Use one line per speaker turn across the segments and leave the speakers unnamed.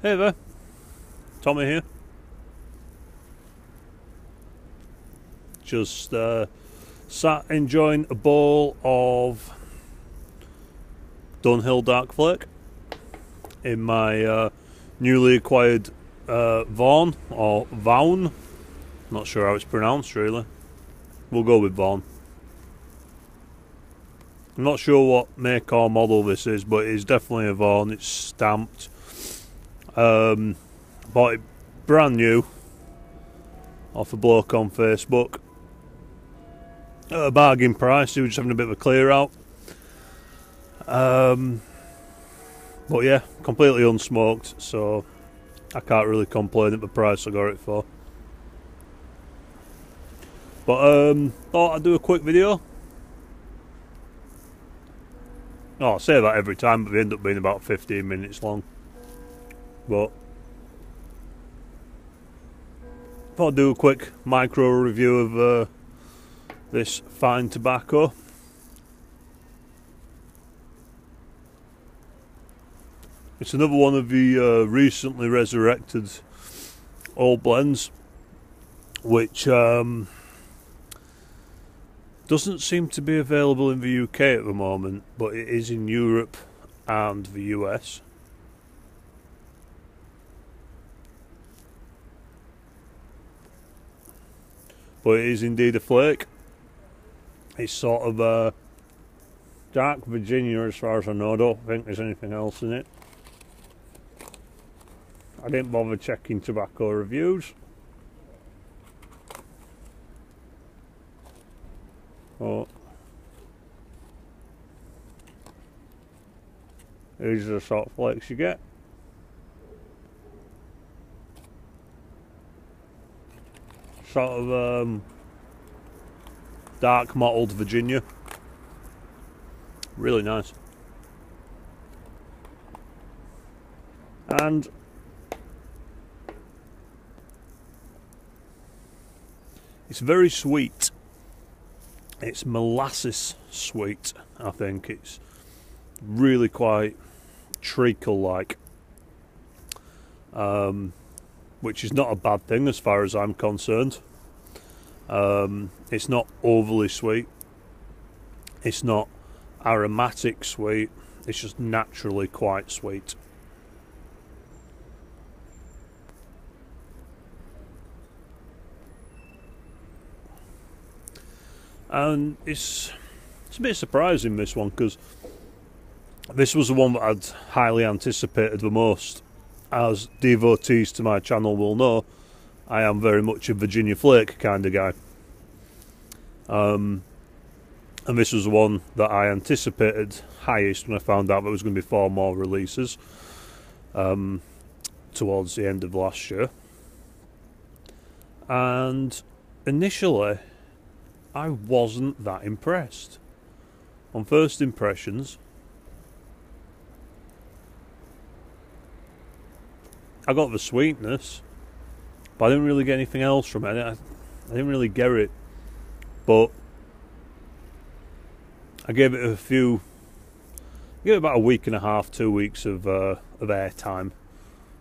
Hey there, Tommy here. Just uh, sat enjoying a bowl of Dunhill Dark Flake in my uh, newly acquired uh, or Vauen. Not sure how it's pronounced really. We'll go with Vauen. I'm not sure what make or model this is, but it's definitely a Vauen. It's stamped. Um, bought it brand new off a bloke on Facebook at a bargain price. He was just having a bit of a clear out. Um, but yeah, completely unsmoked, so I can't really complain at the price I got it for. But um, thought I'd do a quick video. Oh, I say that every time, but they end up being about 15 minutes long. But I'd do a quick micro review of uh, this fine tobacco. It's another one of the uh, recently resurrected old blends, which um, doesn't seem to be available in the UK at the moment, but it is in Europe and the US. But it is indeed a flake. It's sort of a dark Virginia as far as I know. I don't think there's anything else in it. I didn't bother checking tobacco reviews. Oh. These are the sort of flakes you get. Sort of um, dark mottled Virginia. Really nice. And it's very sweet. It's molasses sweet, I think. It's really quite treacle like. Um, which is not a bad thing as far as I'm concerned. Um, it's not overly sweet. It's not aromatic sweet. It's just naturally quite sweet. And it's it's a bit surprising this one because this was the one that I'd highly anticipated the most. As devotees to my channel will know, I am very much a Virginia Flake kind of guy. Um, and this was one that I anticipated highest when I found out there was going to be four more releases um, towards the end of last year. And initially, I wasn't that impressed. On first impressions, I got the sweetness, but I didn't really get anything else from it. I, I didn't really get it, but I gave it a few, I gave it about a week and a half, two weeks of uh, of air time,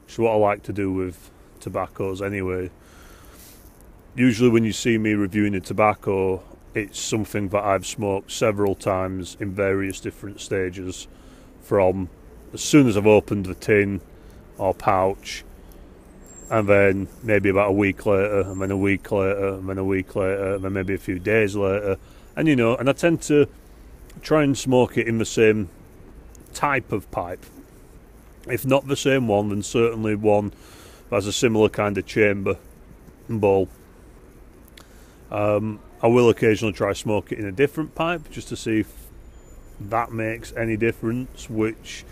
which is what I like to do with tobaccos anyway. Usually, when you see me reviewing a tobacco, it's something that I've smoked several times in various different stages, from as soon as I've opened the tin or pouch and then maybe about a week later, and then a week later, and then a week later, and then maybe a few days later. And you know, and I tend to try and smoke it in the same type of pipe. If not the same one, then certainly one that has a similar kind of chamber and bowl. Um, I will occasionally try smoke it in a different pipe just to see if that makes any difference, which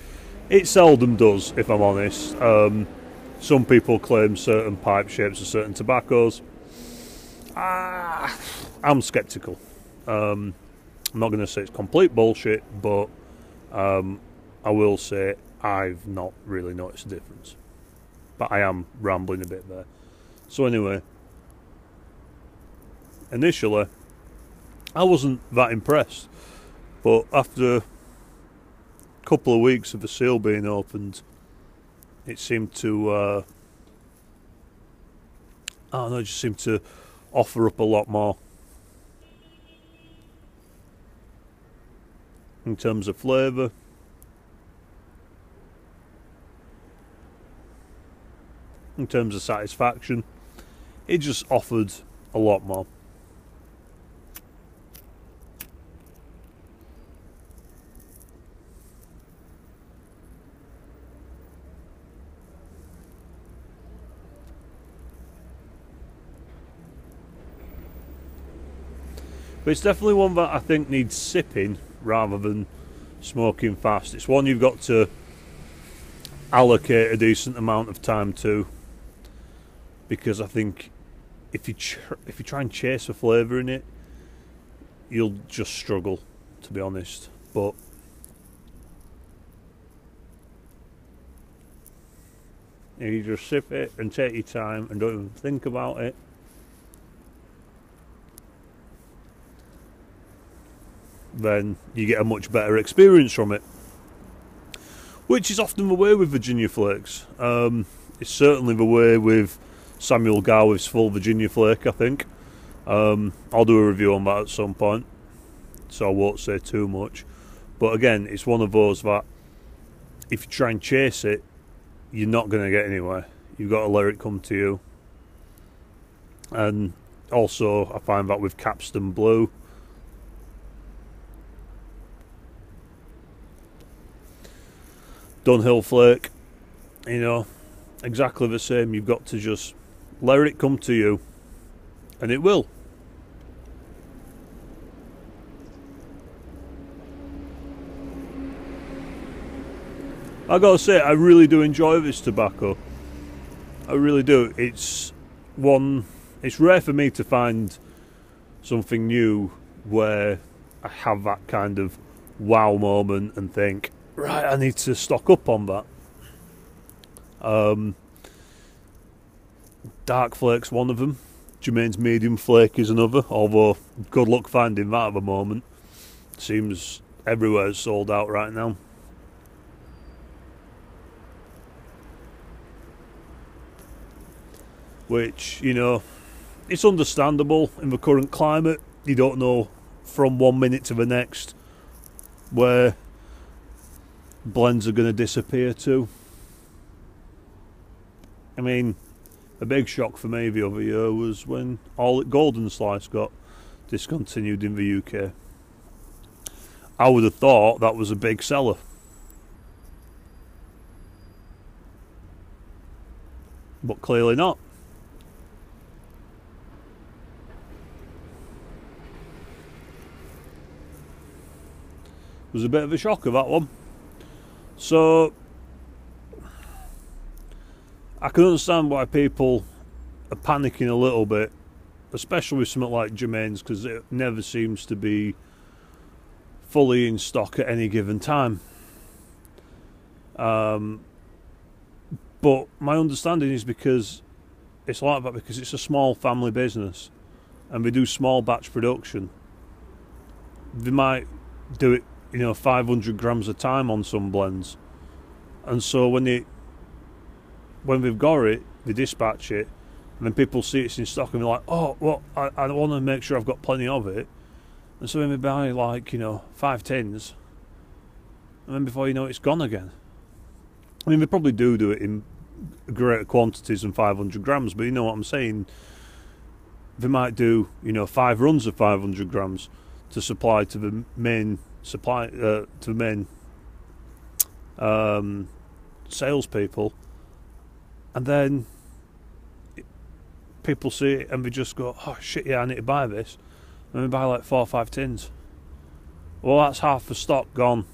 it seldom does, if I'm honest. Um, some people claim certain pipe shapes or certain tobaccos. Ah, I'm skeptical. Um, I'm not going to say it's complete bullshit, but um, I will say I've not really noticed a difference. But I am rambling a bit there. So, anyway, initially, I wasn't that impressed. But after couple of weeks of the seal being opened, it seemed to. Uh, I don't know, just seemed to offer up a lot more. In terms of flavour. In terms of satisfaction. It just offered a lot more. But it's definitely one that I think needs sipping rather than smoking fast. It's one you've got to allocate a decent amount of time to because I think if you if you try and chase a flavour in it, you'll just struggle, to be honest. But you just sip it and take your time and don't even think about it, then you get a much better experience from it. Which is often the way with Virginia Flakes. Um, it's certainly the way with Samuel Gawith's Full Virginia Flake, I think. Um, I'll do a review on that at some point, so I won't say too much. But again, it's one of those that if you try and chase it, you're not going to get anywhere. You've got to let it come to you. And also, I find that with Capstan Blue, Dunhill flake, you know, exactly the same. You've got to just let it come to you, and it will. I gotta say, I really do enjoy this tobacco. I really do. It's one. It's rare for me to find something new where I have that kind of wow moment and think, right, I need to stock up on that. Um, dark flake's one of them. Germain's medium flake is another. Although good luck finding that at the moment. Seems everywhere's sold out right now. Which you know, it's understandable in the current climate. You don't know from one minute to the next where blends are going to disappear too. I mean, a big shock for me the other year was when Orlik Golden Slice got discontinued in the UK. I would have thought that was a big seller. But clearly not. It was a bit of a shocker that one. So I can understand why people are panicking a little bit, especially with something like Germain's, because it never seems to be fully in stock at any given time. Um, but my understanding is because it's like that because it's a small family business and we do small batch production. They might do it you know 500 grams a time on some blends. And so when they when they've got it they dispatch it and then people see it's in stock and they're like oh well I, I want to make sure I've got plenty of it. And so then they buy like you know five tins and then before you know it, it's gone again. I mean they probably do do it in greater quantities than 500 grams but you know what I'm saying? They might do you know five runs of 500 grams to supply to the main supply uh, to main um, salespeople, and then people see it and they just go, "Oh shit, yeah, I need to buy this," and they buy like four or five tins. Well, that's half the stock gone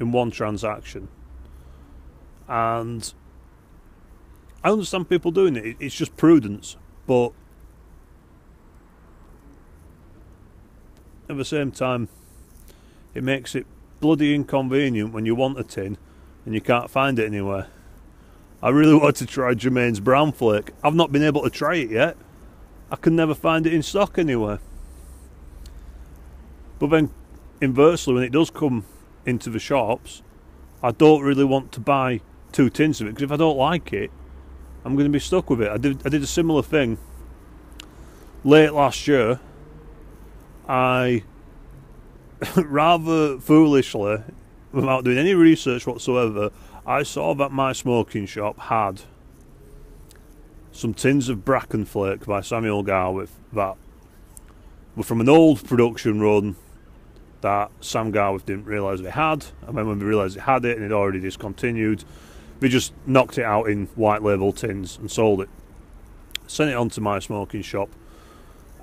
in one transaction, and I understand people doing it. It's just prudence, but at the same time, it makes it bloody inconvenient when you want a tin and you can't find it anywhere. I really want to try Germain's brown flake. I've not been able to try it yet. I can never find it in stock anywhere. But then, inversely, when it does come into the shops, I don't really want to buy two tins of it because if I don't like it, I'm going to be stuck with it. I did I did a similar thing late last year. I rather foolishly, without doing any research whatsoever, I saw that my smoking shop had some tins of Bracken Flake by Samuel Gawith that were from an old production run that Sam Gawith didn't realise they had, and then when we realised it had it and it already discontinued, we just knocked it out in white label tins and sold it. Sent it on to my smoking shop,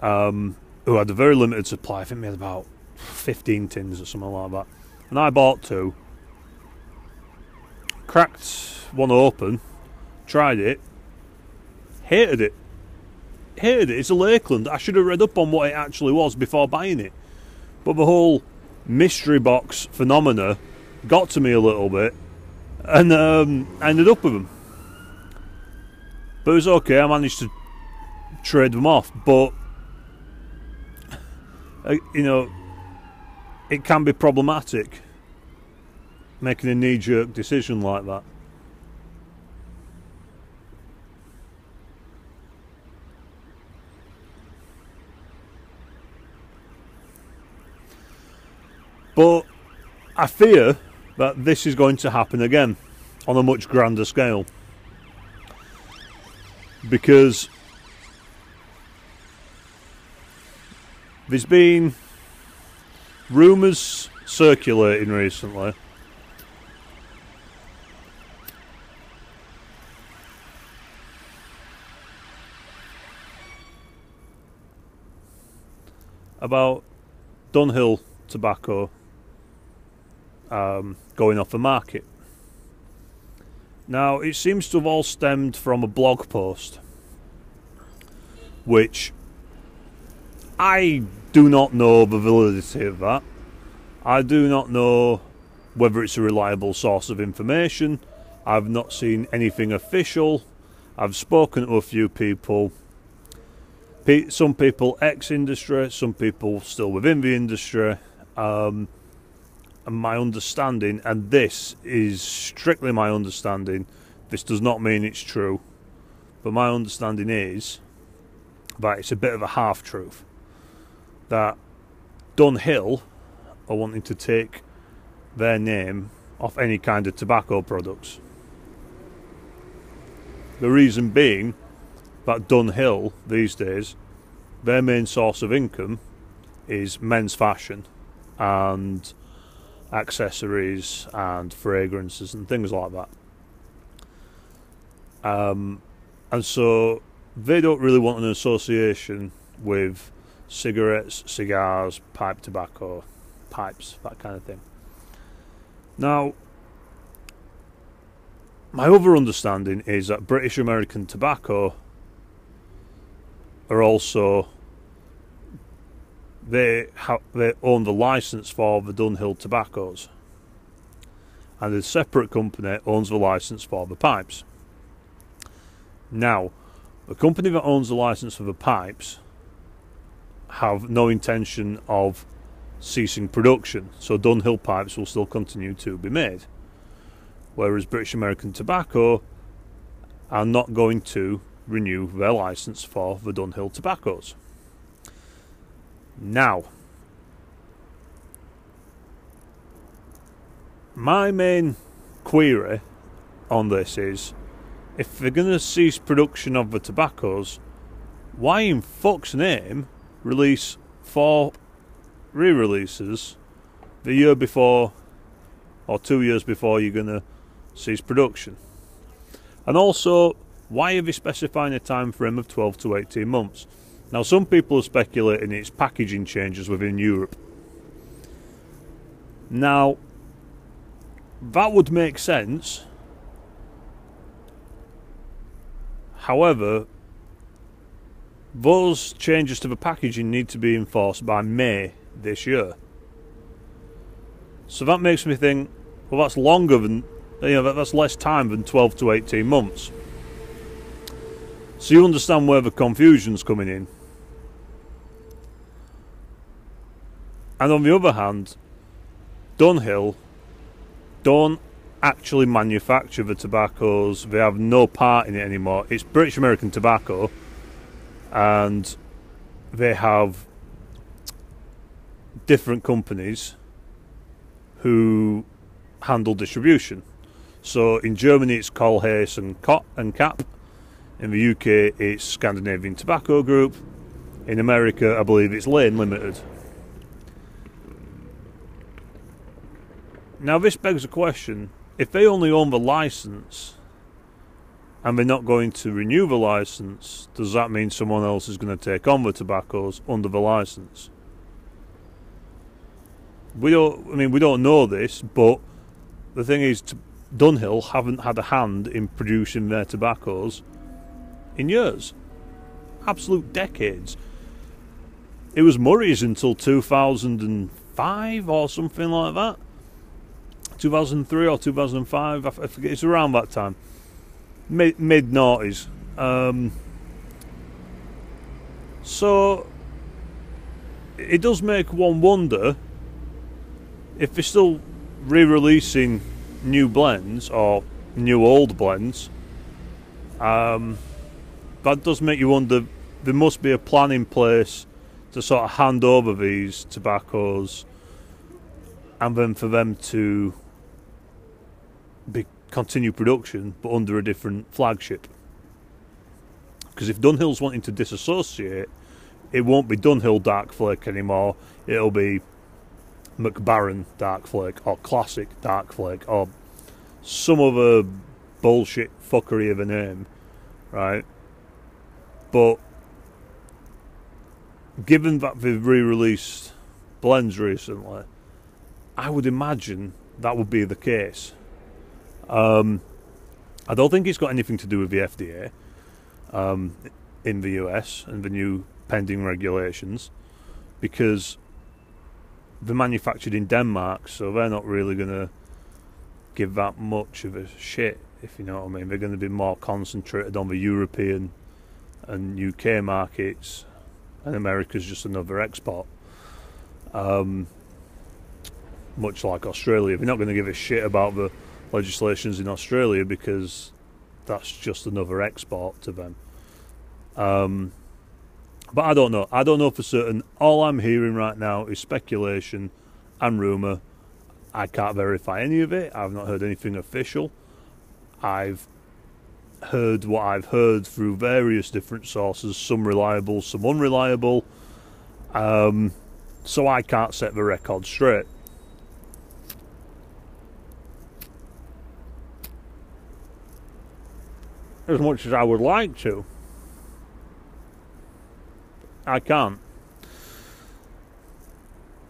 um, who had a very limited supply. I think we had about 15 tins or something like that. And I bought two, cracked one open, tried it, hated it. Hated it. It's a Lakeland. I should have read up on what it actually was before buying it. But the whole mystery box phenomena got to me a little bit, and um, I ended up with them. But it was okay. I managed to trade them off, but uh, you know, it can be problematic making a knee-jerk decision like that. But I fear that this is going to happen again on a much grander scale. Because there's been rumours circulating recently about Dunhill tobacco um, going off the market. Now, it seems to have all stemmed from a blog post, which I do not know the validity of that. I do not know whether it's a reliable source of information. I've not seen anything official. I've spoken to a few people. Some people ex industry, some people still within the industry. Um, and my understanding, and this is strictly my understanding, this does not mean it's true, but my understanding is that it's a bit of a half truth. That Dunhill are wanting to take their name off any kind of tobacco products. The reason being that Dunhill these days, their main source of income is men's fashion and accessories and fragrances and things like that. Um, and so they don't really want an association with cigarettes, cigars, pipe tobacco, pipes, that kind of thing. Now, my other understanding is that British American Tobacco are also they they own the license for the Dunhill tobaccos, and a separate company owns the license for the pipes. Now, the company that owns the license for the pipes have no intention of ceasing production, so Dunhill pipes will still continue to be made, whereas British American Tobacco are not going to renew their license for the Dunhill tobaccos. Now, my main query on this is if they're going to cease production of the tobaccos, why in fuck's name release four re releases the year before or two years before you're going to cease production? And also, why are they specifying a time frame of 12 to 18 months? Now, some people are speculating it's packaging changes within Europe. Now, that would make sense. However, those changes to the packaging need to be enforced by May this year. So that makes me think, well, that's longer than, you know, that's less time than 12 to 18 months. So you understand where the confusion's coming in. And on the other hand, Dunhill don't actually manufacture the tobaccos. They have no part in it anymore. It's British American Tobacco, and they have different companies who handle distribution. So in Germany, it's Hayes and, Cot and Cap. In the UK, it's Scandinavian Tobacco Group. In America, I believe it's Lane Limited. Now, this begs a question if they only own the license and they're not going to renew the license, does that mean someone else is going to take on the tobaccos under the license? We don't. I mean, we don't know this, but the thing is, Dunhill haven't had a hand in producing their tobaccos in years, absolute decades. It was Murray's until 2005 or something like that. 2003 or 2005, I forget, it's around that time. Mid, noughties. Um, so it does make one wonder if they're still re releasing new blends or new old blends. Um, that does make you wonder there must be a plan in place to sort of hand over these tobaccos and then for them to be, continue production, but under a different flagship. Because if Dunhill's wanting to disassociate, it won't be Dunhill Dark Flake anymore. It'll be Mac Baren Dark Flake or Classic Dark Flake or some other bullshit fuckery of a name, right? But given that they've re-released blends recently, I would imagine that would be the case. Um, I don't think it's got anything to do with the FDA um, in the US and the new pending regulations because they're manufactured in Denmark, so they're not really going to give that much of a shit, if you know what I mean. They're going to be more concentrated on the European and UK markets, and America's just another export. Um, much like Australia, they're not going to give a shit about the legislations in Australia because that's just another export to them. Um, but I don't know. I don't know for certain. All I'm hearing right now is speculation and rumour. I can't verify any of it. I've not heard anything official. I've heard what I've heard through various different sources, some reliable, some unreliable. Um, so I can't set the record straight. As much as I would like to. I can't.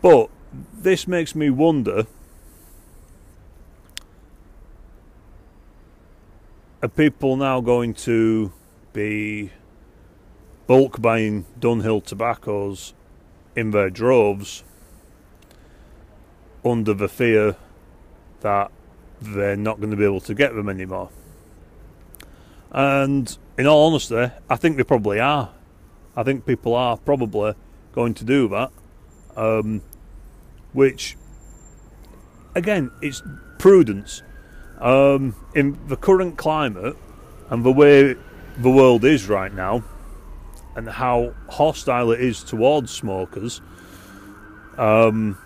But this makes me wonder are people now going to be bulk buying Dunhill tobaccos in their droves under the fear that they're not going to be able to get them anymore? And in all honesty, I think they probably are. I think people are probably going to do that. Um, which, again, it's prudence. Um, in the current climate and the way the world is right now, and how hostile it is towards smokers, um,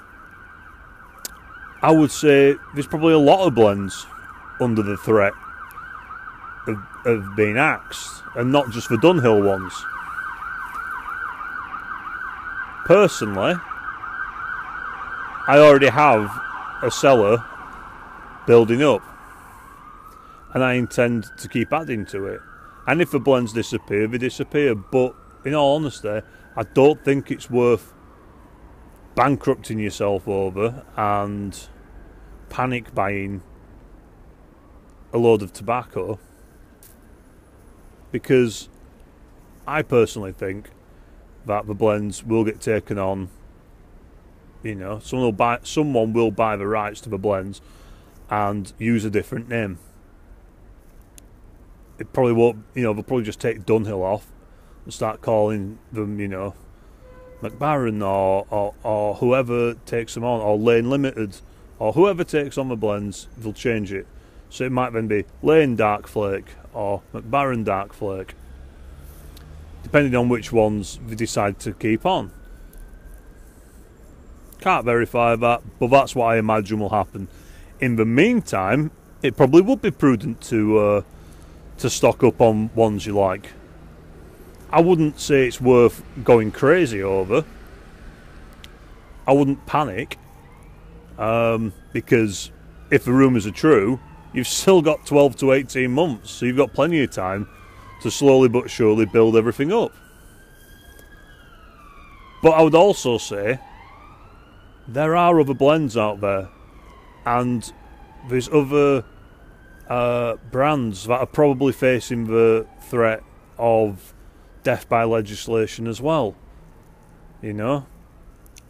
I would say there's probably a lot of blends under the threat of, of being axed, and not just the Dunhill ones. Personally, I already have a cellar building up, and I intend to keep adding to it. And if the blends disappear, they disappear. But in all honesty, I don't think it's worth bankrupting yourself over and panic buying a load of tobacco because I personally think that the blends will get taken on. You know, someone will buy, someone will buy the rights to the blends and use a different name. It probably won't. You know, they'll probably just take Dunhill off and start calling them. You know, Mac Baren or, or or whoever takes them on, or Lane Limited, or whoever takes on the blends, they'll change it. So it might then be Lane Dark Flake or Mac Baren Dark Flake, depending on which ones they decide to keep on. Can't verify that, but that's what I imagine will happen. In the meantime, it probably would be prudent to uh, to stock up on ones you like. I wouldn't say it's worth going crazy over. I wouldn't panic um, because if the rumours are true, you've still got 12 to 18 months, so you've got plenty of time to slowly but surely build everything up. But I would also say there are other blends out there, and there's other uh, brands that are probably facing the threat of death by legislation as well. You know,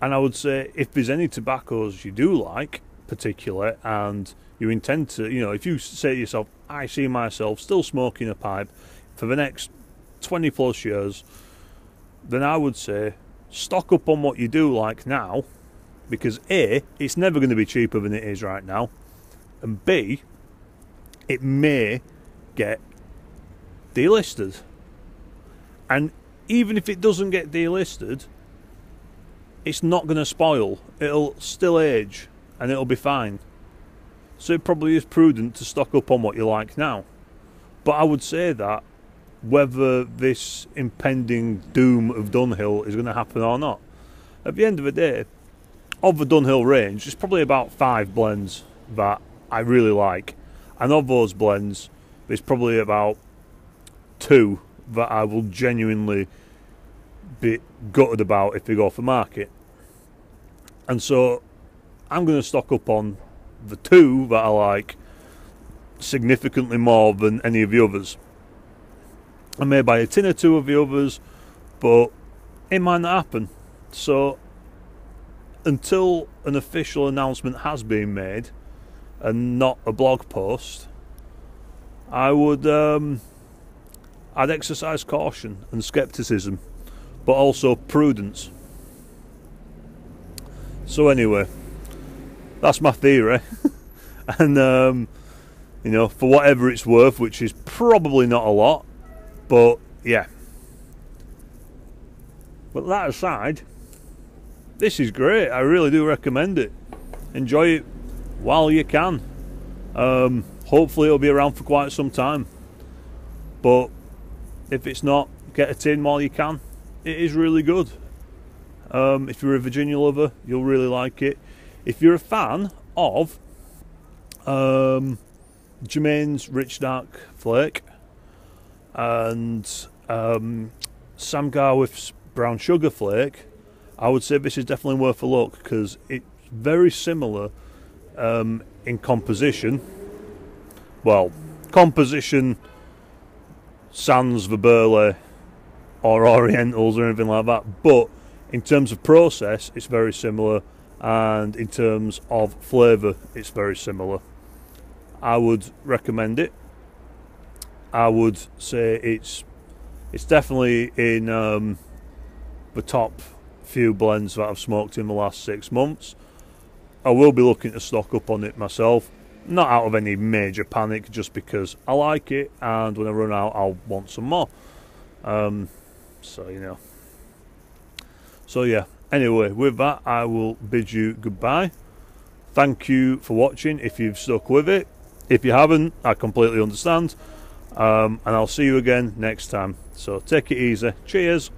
and I would say if there's any tobaccos you do like, particularly, and you intend to, you know, if you say to yourself, I see myself still smoking a pipe for the next 20 plus years, then I would say stock up on what you do like now because A, it's never going to be cheaper than it is right now, and B, it may get delisted. And even if it doesn't get delisted, it's not going to spoil. It'll still age and it'll be fine. So it probably is prudent to stock up on what you like now. But I would say that whether this impending doom of Dunhill is going to happen or not. At the end of the day, of the Dunhill range, there's probably about five blends that I really like. And of those blends, there's probably about two that I will genuinely be gutted about if they go for market. And so I'm going to stock up on the two that I like significantly more than any of the others. I may buy a tin or two of the others, but it might not happen. So until an official announcement has been made and not a blog post, I would um, I'd exercise caution and skepticism, but also prudence. So anyway, that's my theory, and um, you know, for whatever it's worth, which is probably not a lot, but yeah. But that aside, this is great. I really do recommend it. Enjoy it while you can. Um, hopefully, it'll be around for quite some time. But if it's not, get a tin while you can. It is really good. Um, if you're a Virginia lover, you'll really like it. If you're a fan of um, Germain's Rich Dark Flake and um, Sam Gawith's Brown Sugar Flake, I would say this is definitely worth a look because it's very similar um, in composition. Well, composition sans the burley or orientals or anything like that, but in terms of process, it's very similar, and in terms of flavour, it's very similar. I would recommend it. I would say it's it's definitely in um, the top few blends that I've smoked in the last six months. I will be looking to stock up on it myself, not out of any major panic, just because I like it, and when I run out, I'll want some more. Um, so you know. So yeah. Anyway, with that, I will bid you goodbye. Thank you for watching. If you've stuck with it, if you haven't, I completely understand. Um, and I'll see you again next time. So take it easy. Cheers.